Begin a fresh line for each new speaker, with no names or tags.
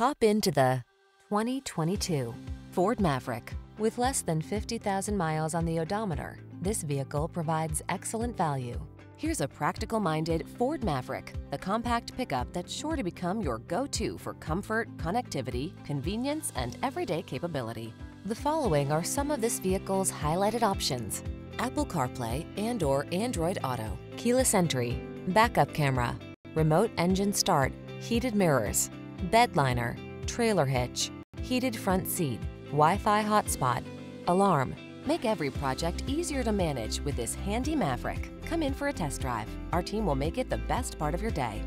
Hop into the 2022 Ford Maverick. With less than 50,000 miles on the odometer, this vehicle provides excellent value. Here's a practical-minded Ford Maverick, the compact pickup that's sure to become your go-to for comfort, connectivity, convenience, and everyday capability. The following are some of this vehicle's highlighted options. Apple CarPlay and or Android Auto, keyless entry, backup camera, remote engine start, heated mirrors, bed liner, trailer hitch, heated front seat, Wi-Fi hotspot, alarm. Make every project easier to manage with this handy Maverick. Come in for a test drive. Our team will make it the best part of your day.